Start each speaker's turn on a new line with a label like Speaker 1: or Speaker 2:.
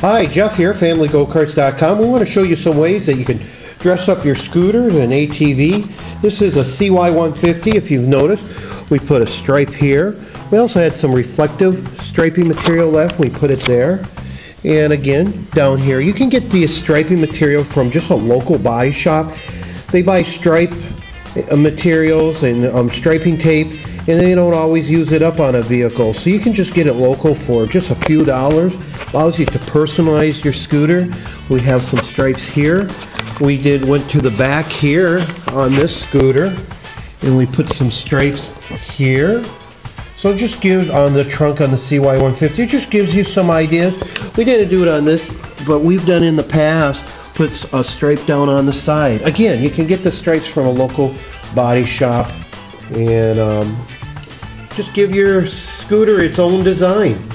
Speaker 1: Hi, Jeff here, FamilyGoKarts.com. We want to show you some ways that you can dress up your scooter and ATV. This is a CY150, if you've noticed. We put a stripe here. We also had some reflective striping material left. We put it there. And again, down here, you can get the striping material from just a local body shop. They buy stripe uh, materials and um, striping tape, and they don't always use it up on a vehicle. So you can just get it local for just a few dollars allows you to personalize your scooter. We have some stripes here. We did went to the back here on this scooter, and we put some stripes here. So it just gives on the trunk on the CY150. It just gives you some ideas. We didn't do it on this, but we've done in the past. Puts a stripe down on the side. Again, you can get the stripes from a local body shop, and um, just give your scooter its own design.